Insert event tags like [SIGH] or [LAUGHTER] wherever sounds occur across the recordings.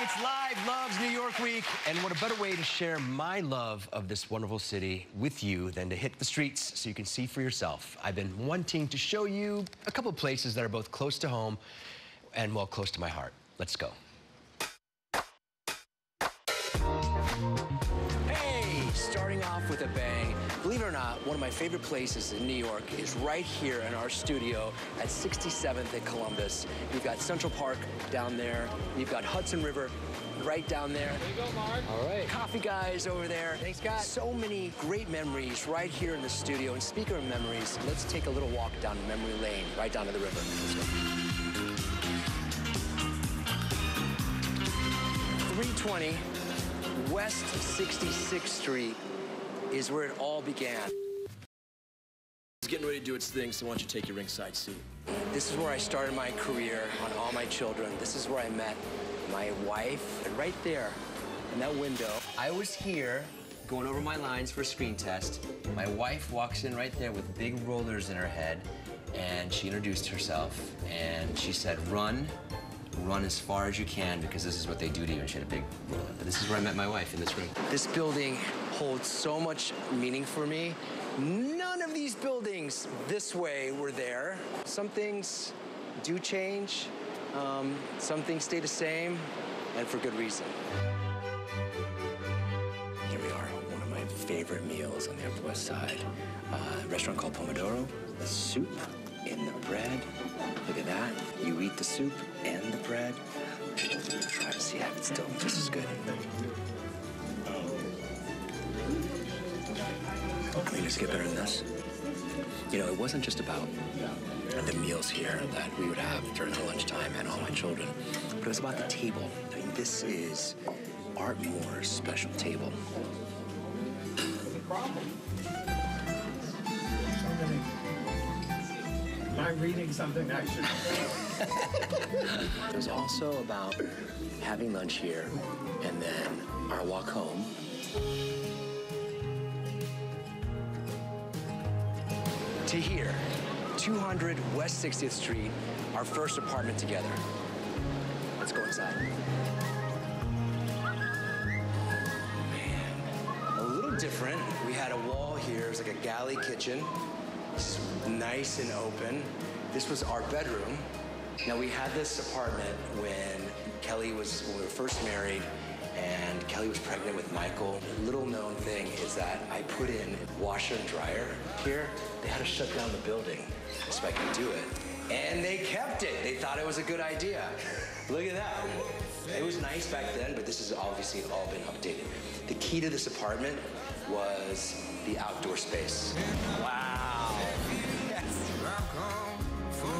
It's Live Loves New York Week, and what a better way to share my love of this wonderful city with you than to hit the streets so you can see for yourself. I've been wanting to show you a couple places that are both close to home and, well, close to my heart. Let's go. Hey, starting off with a bang. Believe it or not, one of my favorite places in New York is right here in our studio at 67th and Columbus. You've got Central Park down there. You've got Hudson River right down there. There you go, Mark. All right. Coffee guys over there. Thanks, Scott. So many great memories right here in the studio. And speaking of memories, let's take a little walk down memory lane, right down to the river. Let's go. 320 West 66th Street is where it all began. It's getting ready to do its thing, so why don't you take your ringside seat? This is where I started my career on All My Children. This is where I met my wife. And right there, in that window, I was here going over my lines for a screen test. My wife walks in right there with big rollers in her head, and she introduced herself, and she said, run, run as far as you can because this is what they do to you. And she had a big roller. But this is where I met my wife in this room. This building holds so much meaning for me. None of these buildings this way were there. Some things do change. Um, some things stay the same, and for good reason. Here we are, one of my favorite meals on the Upper West Side. Uh, a restaurant called Pomodoro. The soup in the bread. Look at that. You eat the soup and the bread. Try to see if it's still just as good. I mean, does it get better than this? You know, it wasn't just about the meals here that we would have during the lunchtime and all my children, but it was about the table. I mean, this is Art Moore's special table. Am I reading something I should? [LAUGHS] It was also about having lunch here and then our walk home. To here, 200 West 60th Street, our first apartment together. Let's go inside. Man, a little different. We had a wall here. It was like a galley kitchen. It's nice and open. This was our bedroom. Now we had this apartment when Kelly was when we were first married, and Kelly was pregnant with Michael. Little known thing is that I put in washer and dryer here. They had to shut down the building so I could do it, and they kept it. They thought it was a good idea. Look at that. It was nice back then, but this has obviously all been updated. The key to this apartment was the outdoor space. Wow. Yes.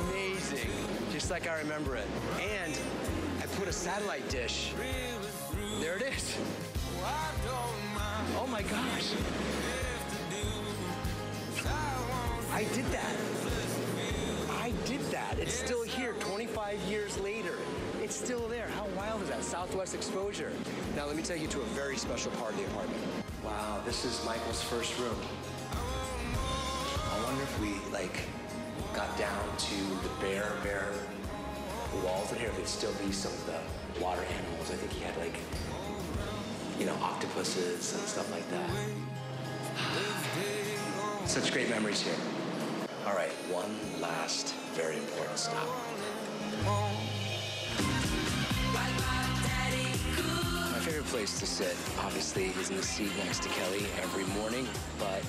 Amazing. Just like I remember it. And I put a satellite dish. There it is. Oh my gosh. I did that. I did that. It's still here 25 years later. It's still there. How wild is that? Southwest exposure. Now let me take you to a very special part of the apartment. Wow, this is Michael's first room. I wonder if we like got down to the bare, bare walls in here, there'd still be some of the water animals. I think he had like, you know, octopuses and stuff like that. [SIGHS] Such great memories here. All right, one last very important stop. My favorite place to sit, obviously, is in the seat next to Kelly every morning, but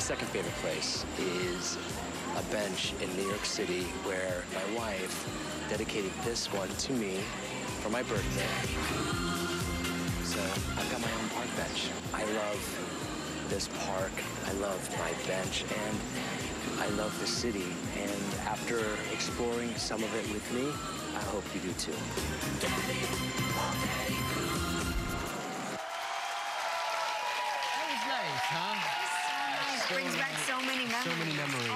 second favorite place is a bench in New York City where my wife dedicated this one to me for my birthday. So I've got my own park bench. I love this park. I love my bench and I love the city. And after exploring some of it with me, I hope you do too. So nice. Brings back so many memories.